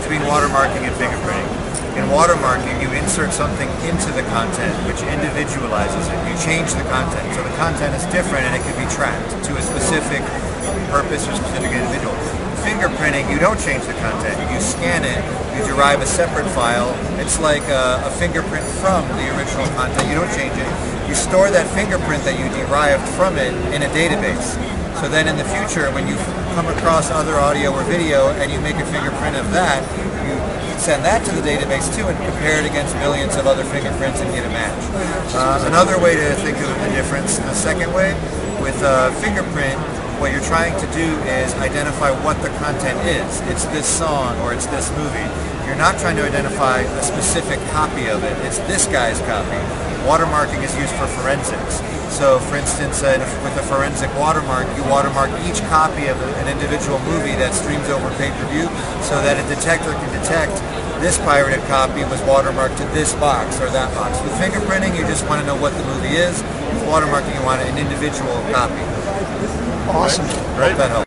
between watermarking and fingerprinting. In watermarking, you insert something into the content, which individualizes it. You change the content, so the content is different and it can be tracked to a specific purpose or specific individual. Fingerprinting, you don't change the content. You scan it, you derive a separate file. It's like a, a fingerprint from the original content. You don't change it. You store that fingerprint that you derived from it in a database. So then in the future, when you come across other audio or video and you make a fingerprint of that, you send that to the database too and compare it against millions of other fingerprints and get a match. Uh, another way to think of the difference, the second way, with a fingerprint, what you're trying to do is identify what the content is. It's this song or it's this movie. You're not trying to identify a specific copy of it. It's this guy's copy. Watermarking is used for forensics. So for instance, uh, with a forensic watermark, you watermark each copy of an individual movie that streams over pay-per-view so that a detector can detect this pirated copy was watermarked to this box or that box. With fingerprinting, you just want to know what the movie is. With watermarking, you want an individual copy. Awesome. Right? Hope that helps.